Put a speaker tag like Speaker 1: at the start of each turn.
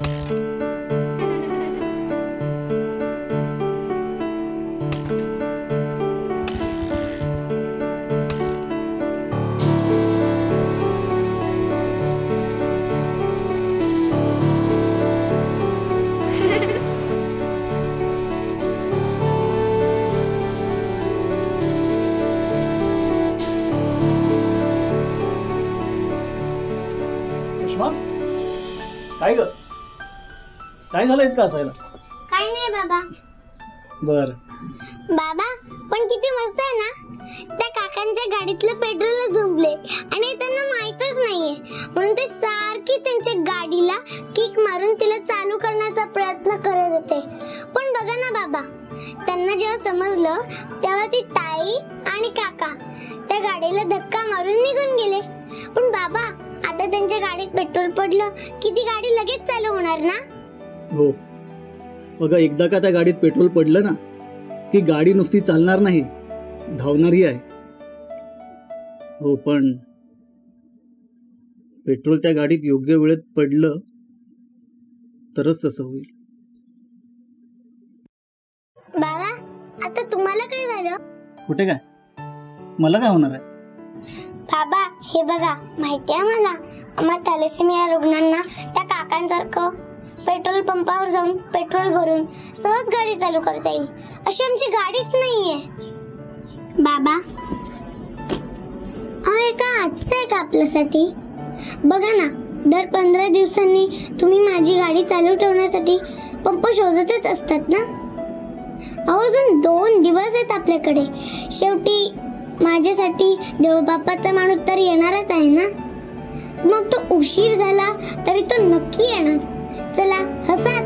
Speaker 1: 来一个。काय झालं इतकं असायला
Speaker 2: काही नाही बाबा.
Speaker 1: बर.
Speaker 2: बाबा पण किती मस्त आहे ना? त्या काकांच्या गाडीतलं पेट्रोलच झुंपले आणि त्यांना माहीतच नाहीये. म्हणून ते सारखी त्यांच्या गाडीला किक मारून तिला चालू करण्याचा प्रयत्न करत होते. पण बघा ना बाबा त्यांना जेव्हा समजलं तेव्हा ती ताई आणि काका त्या गाडीला धक्का मारून निघून गेले. पण बाबा आता त्यांच्या गाडीत पेट्रोल पडलं की ती गाडी लगेच चालू होणार ना?
Speaker 1: हो. बघा एकदा का त्या गाडीत पेट्रोल पडलं ना की गाडी नुसती चालणार नाही धावणारी आहे. हो पण पेट्रोल त्या गाडीत योग्य वेळेत पडलं तरच तसं होईल.
Speaker 2: बाबा आता तुम्हाला काय झालं?
Speaker 1: कुठे काय? मला काय होणार आहे?
Speaker 2: बाबा हे बघा माहितीये मला? आम्हा थॅलेसेमिया रुग्णांना त्या काकांसारखं पेट्रोल पंपावर जाऊन पेट्रोल भरून सहज गाडी चालू करता येईल. अशी आमची गाडीच नाहीये. बाबा अहो हे का आजचं आहे का आपल्यासाठी. बघा ना दर पंधरा दिवसांनी तुम्ही माझी गाडी चालू ठेवण्यासाठी पंप शोधतच असतात ना? अहो अजून दोन दिवस आहेत आपल्याकडे. शेवटी माझ्यासाठी देवबापाचा माणूस तर येणारच आहे ना? मग तो उशीर झाला तरी तो नक्की येणार. चला हसा आता